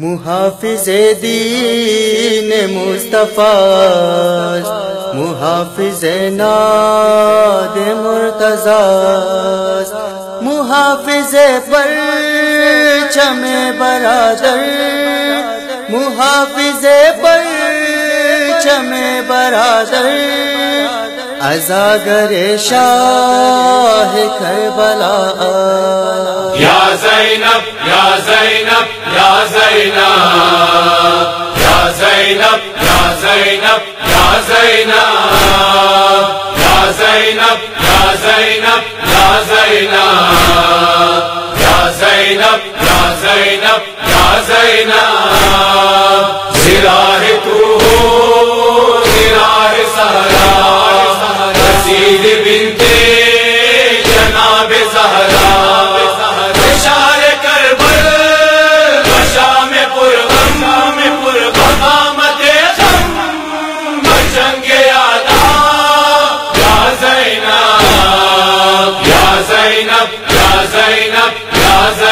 محافظ دین مصطفیٰ، محافظ ناد مرتضی، محافظ پر چم برادر، محافظ پر چم برادر ازاگر شاہ کربلا۔ یا زینب یا زینب یا زینب یا زینب یا زینب یا زینب یا زینب یا زینب یا زینب یا زینب یا زینب یا زینب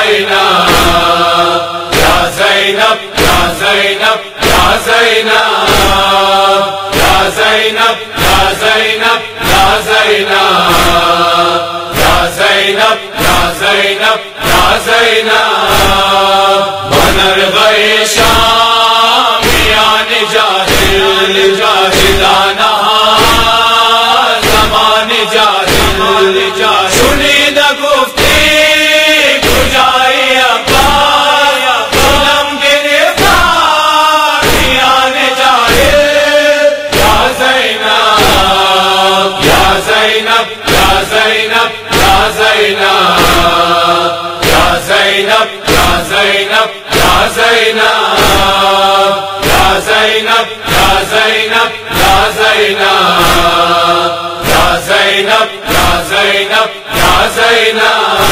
زینب یا زینب یا زینب یا زینب یا زینب یا زینب یا زینب یا زینب یا زینب یا زینب بنر بیش زینب، یا زینب یا زینب یا زینب یا زینب یا زینب یا زینب یا زینب یا زینب یا زینب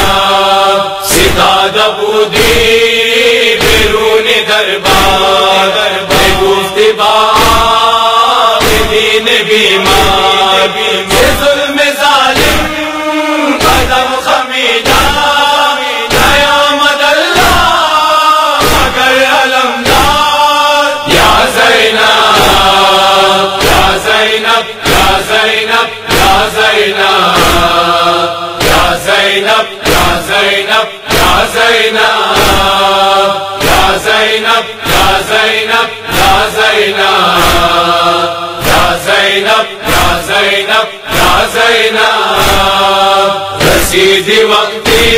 زینب یا زینب یا زینب یا زینب یا زینب یا زینب یا زینب رسید وقتی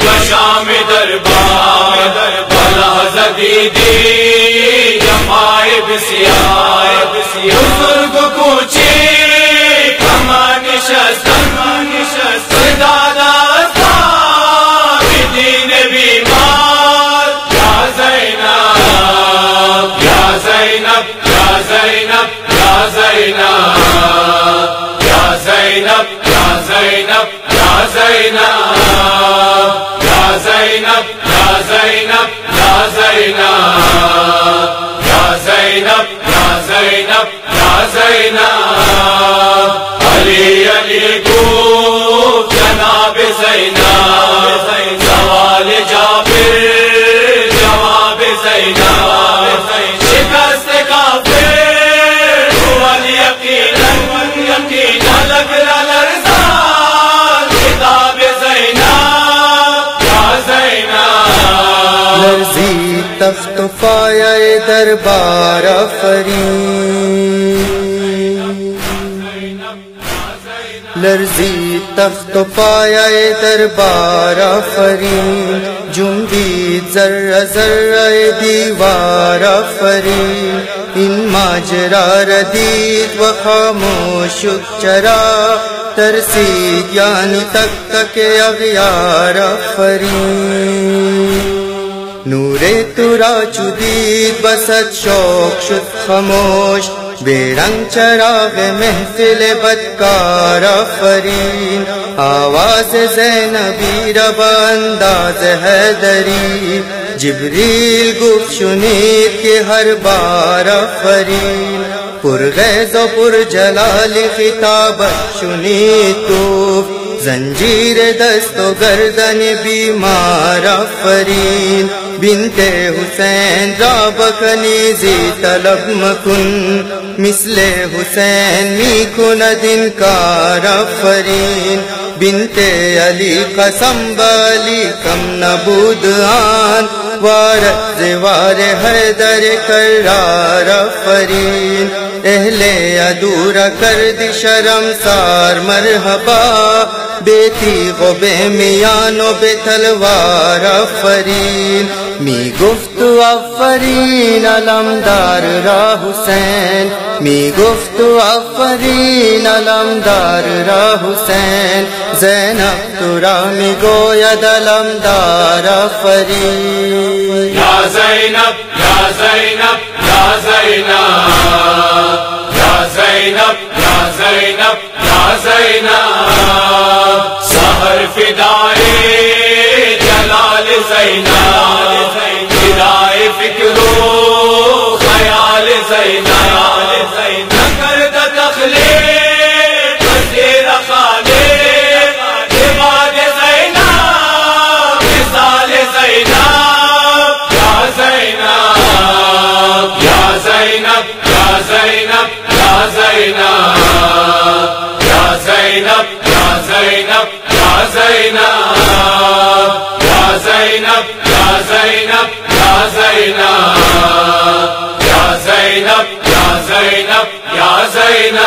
بشام دربار بلا زدیدی جمائے بسیار زینب، یا زینب یا زینب یا زینب یا زینب یا زینب یا زینب یا زینب یا زینب یا زینب، علی علی لرزی تخت پایا دربار فری لرزی تخت پایا دربار فری جمدی ذر ذر دیوار فری ان ماجرا ردید و خاموش چرا۔ ترسید یعنی تک تک اغیار فری نور تورا چدید بسد، شوق شد خموش بے رنگ چراغ محفل بدکار فرین آواز زینبی رب انداز حیدری جبریل گفت شنید کہ ہر بار فرین پر غیظ و پر جلال خطابت شنید گفت زنجیر دست و گردن بیمار فرین بنت حسین راب کنیزی طلب مکن. مثل حسین می کند انکار فرین. بنت علی قسم بالی کم نبود آن. وارت زوار حیدر کرار فرین اہل ادور کر شرم سار مرحبا بیتی غبے میانو بے تلوار فرین می گفت افرین، علمدار را حسین۔ می گفت افرین، علمدار را حسین۔ زینب تو را می گوید، علمدار افرین۔ یا زینب یا زینب یا زینب۔ زینب یا زینب یا زینب. زینب یا زینب یا زینب یا زینب یا زینب یا زینب.